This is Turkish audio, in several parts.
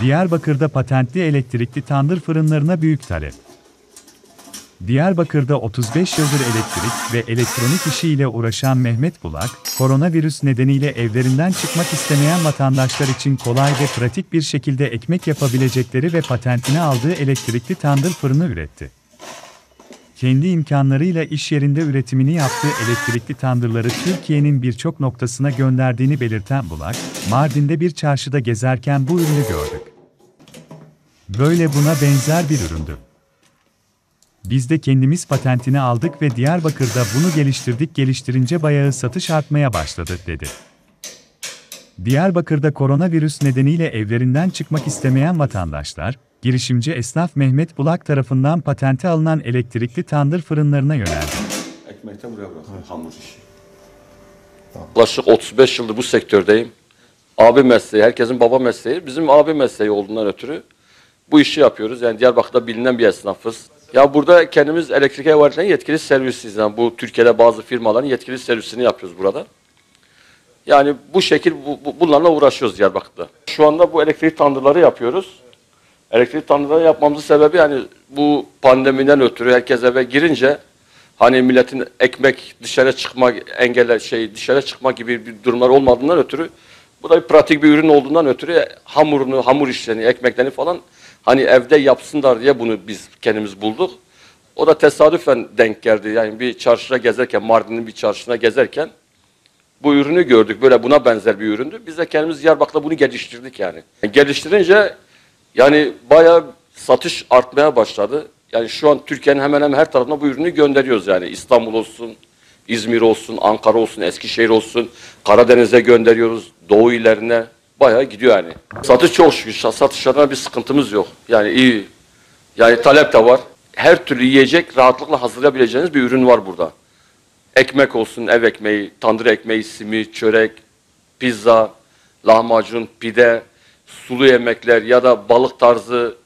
Diyarbakır'da patentli elektrikli tandır fırınlarına büyük talep. Diyarbakır'da 35 yıldır elektrik ve elektronik işiyle uğraşan Mehmet Bulak, koronavirüs nedeniyle evlerinden çıkmak istemeyen vatandaşlar için kolay ve pratik bir şekilde ekmek yapabilecekleri ve patentini aldığı elektrikli tandır fırını üretti. Kendi imkanlarıyla iş yerinde üretimini yaptığı elektrikli tandırları Türkiye'nin birçok noktasına gönderdiğini belirten Bulak, Mardin'de bir çarşıda gezerken bu ürünü gördük. Böyle buna benzer bir üründü. Biz de kendimiz patentini aldık ve Diyarbakır'da bunu geliştirdik geliştirince bayağı satış artmaya başladı, dedi. Diyarbakır'da koronavirüs nedeniyle evlerinden çıkmak istemeyen vatandaşlar, girişimci esnaf Mehmet Bulak tarafından patente alınan elektrikli tandır fırınlarına yöneldi. Ekmekten buraya bırakın hamur işi. Yaklaşık 35 yıldır bu sektördeyim. Abi mesleği, herkesin baba mesleği. Bizim abi mesleği olduğundan ötürü bu işi yapıyoruz. Yani Diyarbakır'da bilinen bir esnafız. Ya burada kendimiz elektrik ev yetkili servisiyiz. Yani bu Türkiye'de bazı firmaların yetkili servisini yapıyoruz burada. Yani bu şekil bu, bu, bunlarla uğraşıyoruz Diyarbakır'da. Şu anda bu elektrik tandırları yapıyoruz. Elektrik tandırları yapmamızın sebebi yani bu pandemiden ötürü herkes eve girince hani milletin ekmek dışarı çıkma engeller şey dışarı çıkma gibi bir durumlar olmadığından ötürü bu da bir pratik bir ürün olduğundan ötürü hamurunu, hamur işlerini, ekmeklerini falan hani evde yapsınlar diye bunu biz kendimiz bulduk. O da tesadüfen denk geldi. Yani bir çarşıda gezerken, Mardin'in bir çarşısına gezerken bu ürünü gördük. Böyle buna benzer bir üründü. Biz de kendimiz Diyarbakır'da bunu geliştirdik yani. Geliştirince yani bayağı satış artmaya başladı. Yani şu an Türkiye'nin hemen hemen her tarafına bu ürünü gönderiyoruz yani. İstanbul olsun, İzmir olsun, Ankara olsun, Eskişehir olsun, Karadeniz'e gönderiyoruz, Doğu illerine bayağı gidiyor yani. Satış çok şükür, satışlarına bir sıkıntımız yok. Yani iyi, yani talep de var. Her türlü yiyecek rahatlıkla hazırlayabileceğiniz bir ürün var burada. Ekmek olsun, ev ekmeği, tandır ekmeği, simit, çörek, pizza, lahmacun, pide, sulu yemekler ya da balık tarzı,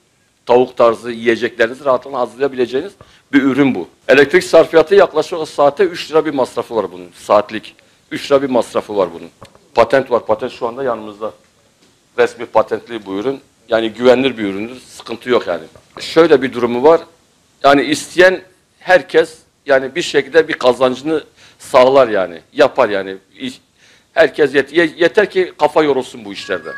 tavuk tarzı yiyeceklerinizi rahatlıkla hazırlayabileceğiniz bir ürün bu. Elektrik sarfiyatı yaklaşık saate 3 lira bir masrafı var bunun. Saatlik. 3 lira bir masrafı var bunun. Patent var. Patent şu anda yanımızda. Resmi patentli bu ürün. Yani güvenilir bir üründür. Sıkıntı yok yani. Şöyle bir durumu var. Yani isteyen herkes yani bir şekilde bir kazancını sağlar yani. Yapar yani. Herkes yet yeter ki kafa yorulsun bu işlerde.